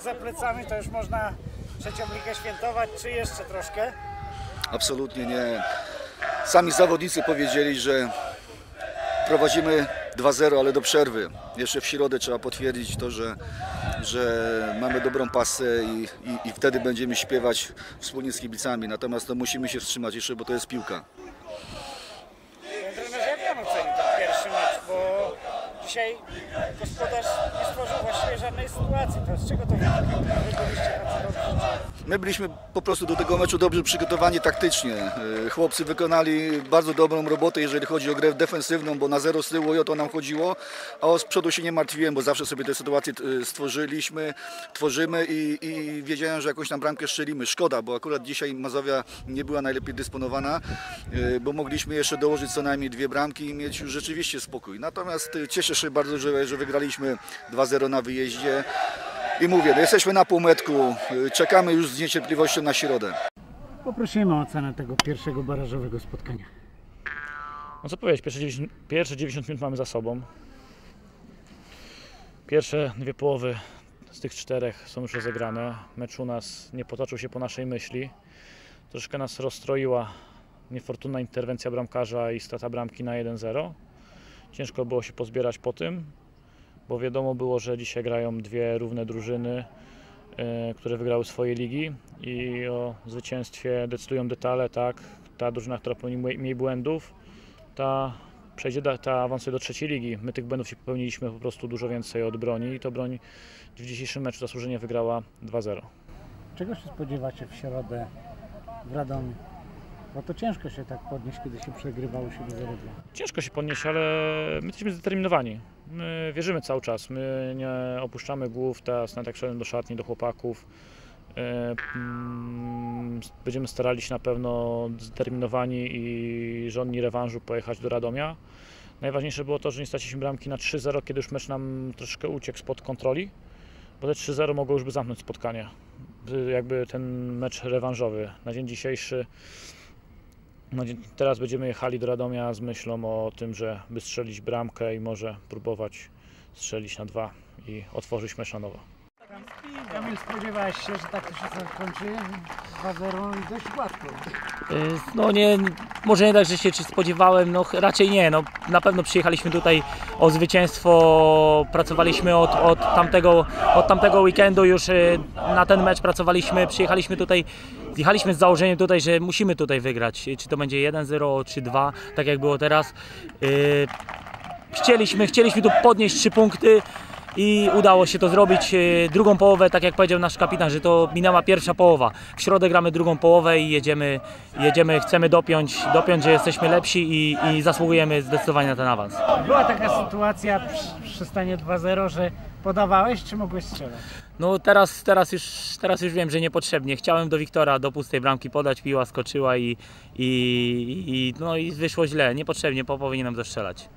tak za plecami, to już można trzecią ligę świętować, czy jeszcze troszkę? Absolutnie nie. Sami zawodnicy powiedzieli, że prowadzimy 2-0, ale do przerwy. Jeszcze w środę trzeba potwierdzić to, że, że mamy dobrą pasę i, i, i wtedy będziemy śpiewać wspólnie z kibicami. Natomiast no, musimy się wstrzymać jeszcze, bo to jest piłka. Trenerze, jak pan oceni ten pierwszy mecz, bo dzisiaj gospodarz żadnej sytuacji, to z czego to wynika? My byliśmy po prostu do tego meczu dobrze przygotowani taktycznie. Yy, Chłopcy wykonali bardzo dobrą robotę, jeżeli chodzi o grę defensywną, bo na zero z tyłu i o to nam chodziło, a o z przodu się nie martwiłem, bo zawsze sobie te sytuacje yy, stworzyliśmy, tworzymy i, i wiedziałem, że jakąś tam bramkę strzelimy. Szkoda, bo akurat dzisiaj Mazowia nie była najlepiej dysponowana, yy, bo mogliśmy jeszcze dołożyć co najmniej dwie bramki i mieć już rzeczywiście spokój. Natomiast cieszę się bardzo, że, że wygraliśmy 2-0 na wyjeździe. I mówię, no jesteśmy na półmetku, czekamy już z niecierpliwością na środę. Poprosimy o ocenę tego pierwszego barażowego spotkania. No co powiedzieć, pierwsze 90, pierwsze 90 minut mamy za sobą. Pierwsze dwie połowy z tych czterech są już rozegrane. Mecz u nas nie potoczył się po naszej myśli. Troszkę nas rozstroiła niefortunna interwencja bramkarza i strata bramki na 1-0. Ciężko było się pozbierać po tym, bo wiadomo było, że dzisiaj grają dwie równe drużyny, e, które wygrały swoje ligi i o zwycięstwie decydują detale, tak. Ta drużyna, która popełni mniej- błędów, ta przejdzie, ta awansuje do trzeciej ligi. My tych błędów się popełniliśmy po prostu dużo więcej od broni i to broń w dzisiejszym meczu zasłużenie wygrała 2-0. Czego się spodziewacie w środę w Radomiu? Bo to ciężko się tak podnieść, kiedy się przegrywało się do 0 Ciężko się podnieść, ale my jesteśmy zdeterminowani. My wierzymy cały czas. My nie opuszczamy głów. Teraz nawet jak szedłem do szatni, do chłopaków, e, będziemy starali się na pewno zdeterminowani i żonni rewanżu pojechać do Radomia. Najważniejsze było to, że nie straciliśmy bramki na 3-0, kiedy już mecz nam troszkę uciekł spod kontroli, bo te 3-0 mogło już by zamknąć spotkanie. Jakby ten mecz rewanżowy. Na dzień dzisiejszy no, teraz będziemy jechali do Radomia z myślą o tym, że by strzelić bramkę i może próbować strzelić na dwa i otworzyć mecz na nowo. Kamil, spodziewałeś się, że tak to się zakończy 2-0 i dość gładko. Y, No nie, może nie tak, że się czy spodziewałem, no raczej nie. No, na pewno przyjechaliśmy tutaj o zwycięstwo, pracowaliśmy od, od, tamtego, od tamtego weekendu już y, na ten mecz pracowaliśmy, przyjechaliśmy tutaj, zjechaliśmy z założeniem tutaj, że musimy tutaj wygrać. Czy to będzie 1-0 czy 2, tak jak było teraz. Y, Chcieliśmy, chcieliśmy tu podnieść trzy punkty i udało się to zrobić. E, Drugą połowę, tak jak powiedział nasz kapitan, że to minęła pierwsza połowa. W środę gramy drugą połowę i jedziemy, jedziemy chcemy dopiąć, dopiąć, że jesteśmy lepsi i, i zasługujemy zdecydowanie na ten awans. Była taka sytuacja przy, przy stanie 2-0, że podawałeś, czy mogłeś strzelać? No teraz, teraz, już, teraz już wiem, że niepotrzebnie. Chciałem do Wiktora do pustej bramki podać, piła skoczyła i, i, i, no i wyszło źle. Niepotrzebnie, po- powinienem zastrzelać.